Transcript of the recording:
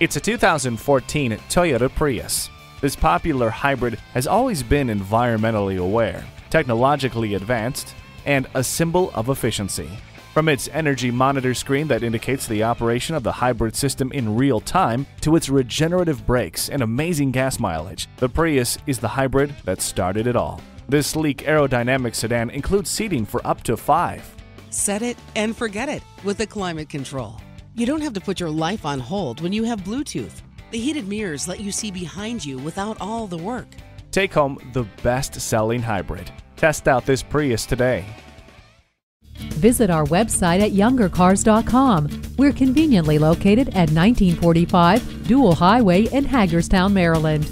It's a 2014 Toyota Prius. This popular hybrid has always been environmentally aware, technologically advanced, and a symbol of efficiency. From its energy monitor screen that indicates the operation of the hybrid system in real time to its regenerative brakes and amazing gas mileage, the Prius is the hybrid that started it all. This sleek aerodynamic sedan includes seating for up to five. Set it and forget it with the climate control. You don't have to put your life on hold when you have Bluetooth. The heated mirrors let you see behind you without all the work. Take home the best selling hybrid. Test out this Prius today. Visit our website at youngercars.com. We're conveniently located at 1945 Dual Highway in Hagerstown, Maryland.